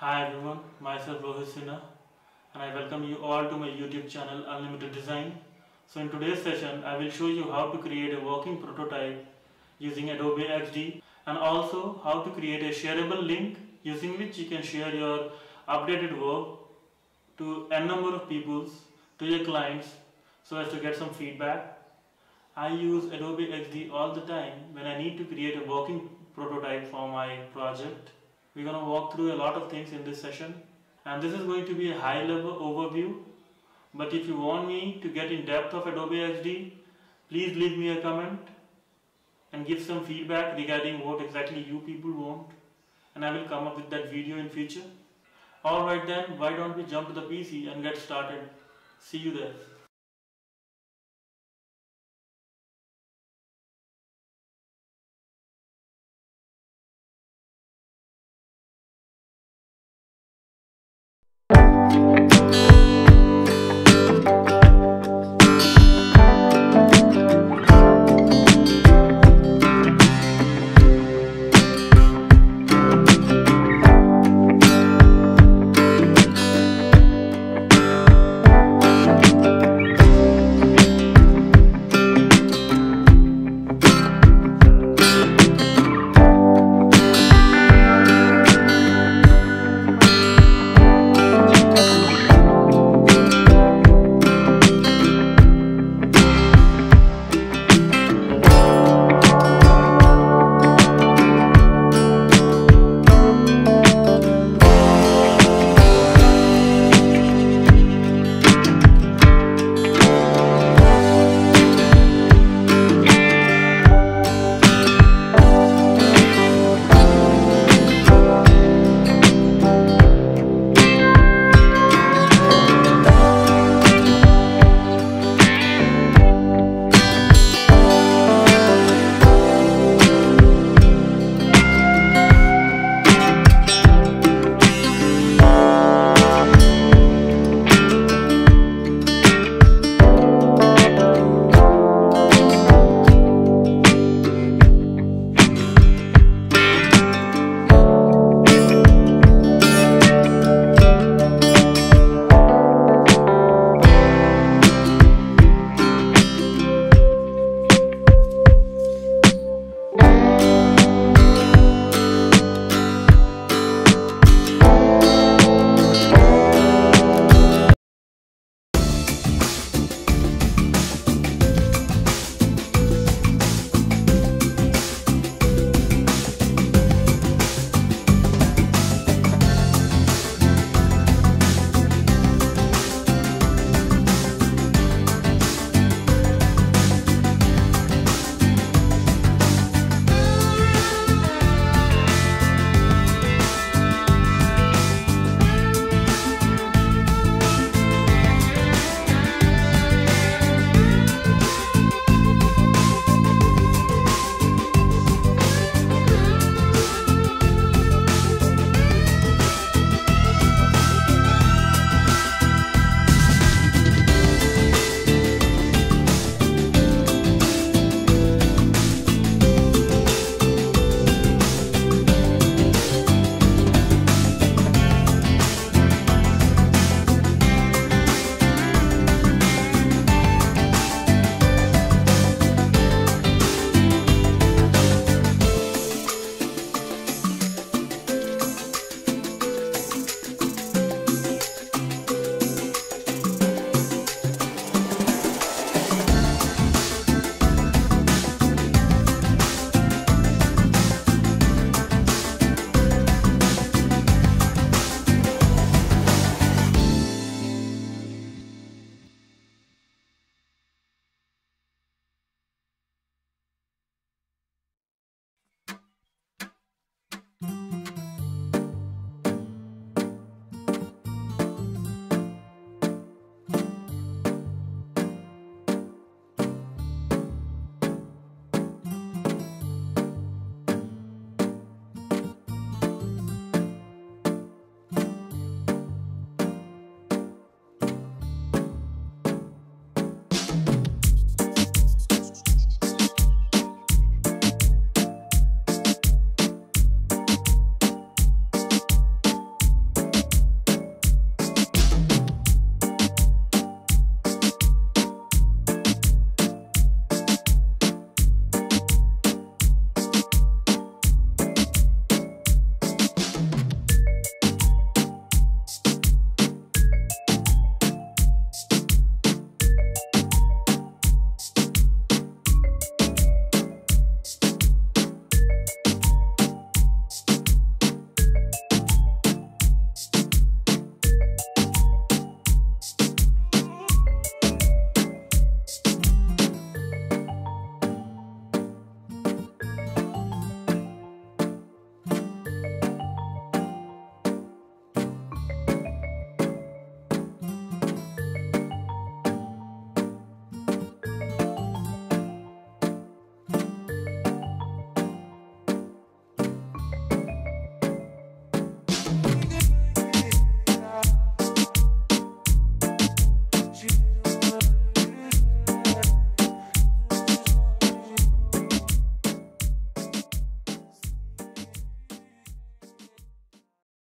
Hi everyone, myself Rohit Sinha and I welcome you all to my YouTube channel Unlimited Design. So in today's session I will show you how to create a working prototype using Adobe XD and also how to create a shareable link using which you can share your updated work to n number of peoples to your clients so as to get some feedback. I use Adobe XD all the time when I need to create a working prototype for my project. We're going to walk through a lot of things in this session and this is going to be a high level overview but if you want me to get in depth of Adobe XD please leave me a comment and give some feedback regarding what exactly you people want and I will come up with that video in future. Alright then, why don't we jump to the PC and get started. See you there.